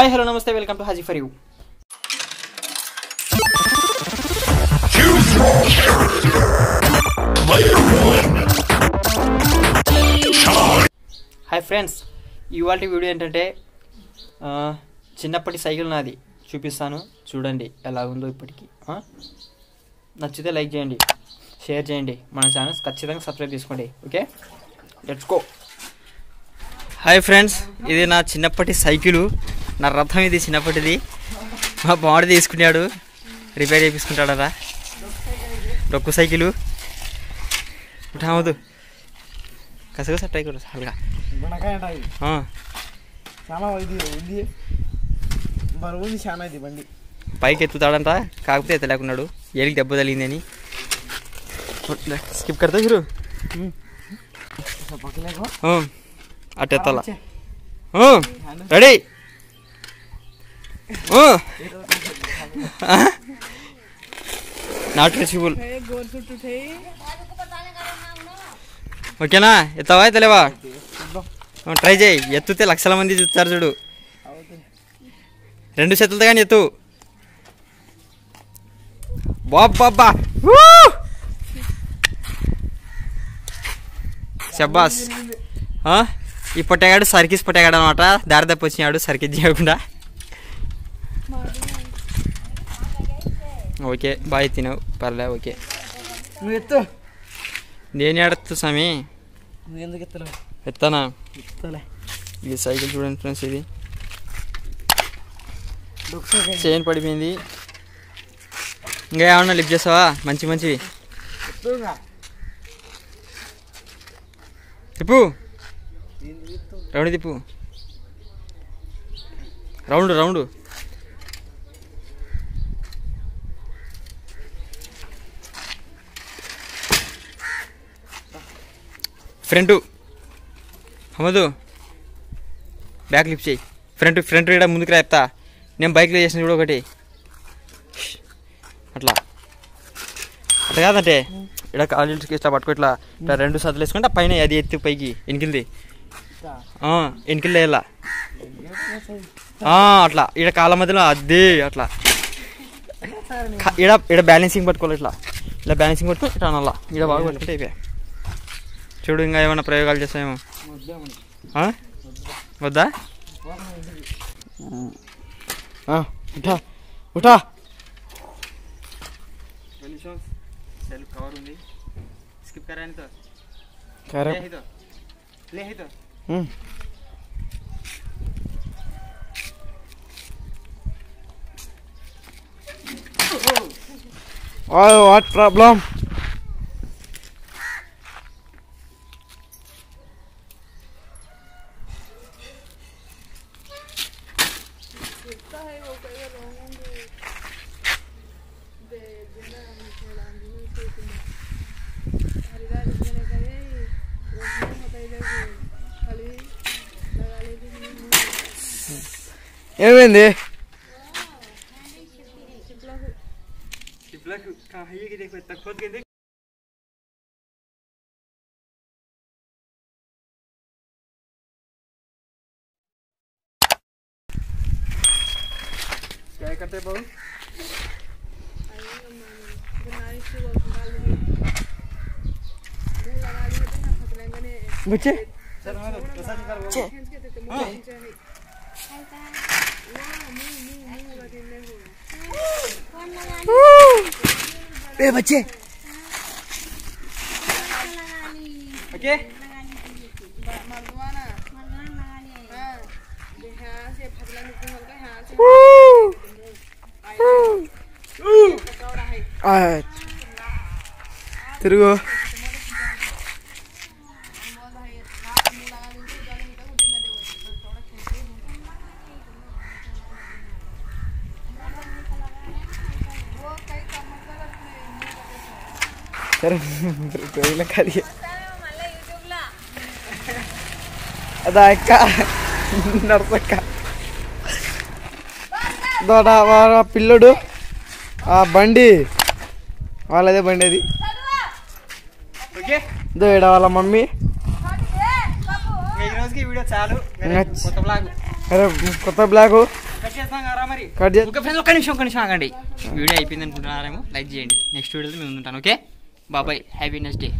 Hi hello నమస్తే welcome to Haji for you. Hi friends. ఇవాళ video ఏంటంటే చిన్నప్పటి సైకిల్ నాది. చూపిస్తాను. చూడండి ఎలా ఉందో ఇప్పటికీ. నచ్చితే లైక్ చేయండి షేర్ చేయండి. మన ఛానల్స్ ఖచ్చితంగా సబ్స్క్రైబ్ చేసుకోండి. Okay? Let's go. Hi friends. ఇది నా చిన్నప్పటి సైకిలు. నా రథం ఇది చిన్నప్పటిది. మా బాడీ తీసుకున్నాడు. రిపేర్ చేయించుకుంటాడరా డొక్కు సైకిలు. ఉఠామదు కసగా సెట్ హల్గా అంటాయి ఆ, చాలా ఇది బండి. పైకి ఎత్తుతాడంట. కాకపోతే ఎత్తలేకున్నాడు. ఏలికి దెబ్బ తగిలిందని. స్కిప్ కడతా గురు పక్కలేకో అటు ఎత్తాల. రెడీ. నాట్ రిచబుల్ ఓకేనా? ఎత్తావా? ఎత్తలేవా? ట్రై చేయి. ఎత్తుతే లక్షల మంది చూస్తారు చూడు. రెండు చేతులతో కానీ ఎత్తు. బాబ్బా శబ్బాస్? ఈ పొట్టగాడు సర్కిస్ పొట్టగాడు అనమాట. దారి తప్పి వచ్చినాడు సర్కిస్ చేయకుండా. ఓకే బాయ్ తినవు పర్లే ఓకే. నువ్వు ఎత్తు. నేను ఎడతా స్వామి. నువ్వు ఎందుకు ఎత్తలేవు? ఎత్తానా? ఎత్తలే. ఇది సైకిల్ చూడండి ఫ్రెండ్స్ ఇది. చైన్ పడిపోయింది. ఇంకా ఏమన్నా లిఫ్ట్ చేస్తావా? మంచి మంచివి. తిప్పు. రౌండ్ తిప్పు. Round round. ఫ్రంట్. అమ్మదు బ్యాక్ లిఫ్ట్ చేయి. ఫ్రంట్ ఫ్రంట్ ఇక్కడ ముందుకు రేపుతా నేను బైక్లో చేసిన కూడా ఒకటి. అట్లా. అట్లా కాదంటే ఇక్కడ కాలు ఇట్లా పట్టుకో ఇట్లా ఇట్లా రెండు సదులు వేసుకుంటే పైన అది ఎత్తి పైకి ఎనికిల్ది ఎనికిల్ది ఇలా. అట్లా. ఇక్కడ కాళ్ళ మధ్యలో అదే అట్లా. ఇక్కడ ఈడ ఈడ బ్యాలెన్సింగ్ పట్టుకోవాలి ఇట్లా. ఇలా బ్యాలెన్సింగ్ పట్టుకో ఇట్లా అనాలా. ఇక్కడ బాగా పట్టుకుంటే అయిపోయా. చూడు ఇంకా ఏమైనా ప్రయోగాలు చేస్తామేమో ఆ? వద్దా ఉఠా ఉఠా సెల్ఫ్ కవర్ ఉంది స్కిప్ కరాని తో కరెక్ట్ ले ही तो hay voltei ao longo de, de, de na Michelândia, não sei como. Na realidade, eu peguei e eu vim até ele ali, na galinha de mim. Eu vender. Wow, Chiplak kahiyah kita kuat tak kuat kita करते बहु बच्चे? ए बच्चे। Okay. मर्दवाना मर्दवाना लगानी है हाँ से फगला निकल गया हाँ से తిరుగు సరే రోజుల కది అదా అక్క నర్సక్క దోట వాళ్ళ పిల్లడు ఆ బండి వాళ్ళదే బండి అది. ఓకే. ఇదో ఈడ వాళ్ళ మమ్మీ. రోజుకి వీడియో చాలు. కొత్త బ్లాగ్. కొత్త బ్లాగు. కట్ చేస్తాం కదా మరి? కట్ చే ఓకే ఫ్రెండ్స్ ఒక్క నిమిషం ఒక్క నిమిషం ఆగండి. వీడియో అయిపోయింది అనుకుంటున్నారేమో లైక్ చేయండి. నెక్స్ట్ వీడియోలో మేము ఉంటాను ఓకే? బాబాయ్ హ్యాపీ నెక్స్ట్ డే.